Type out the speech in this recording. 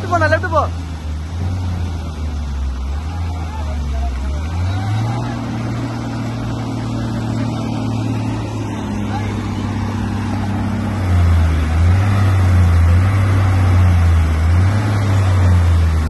left போ நான் left போ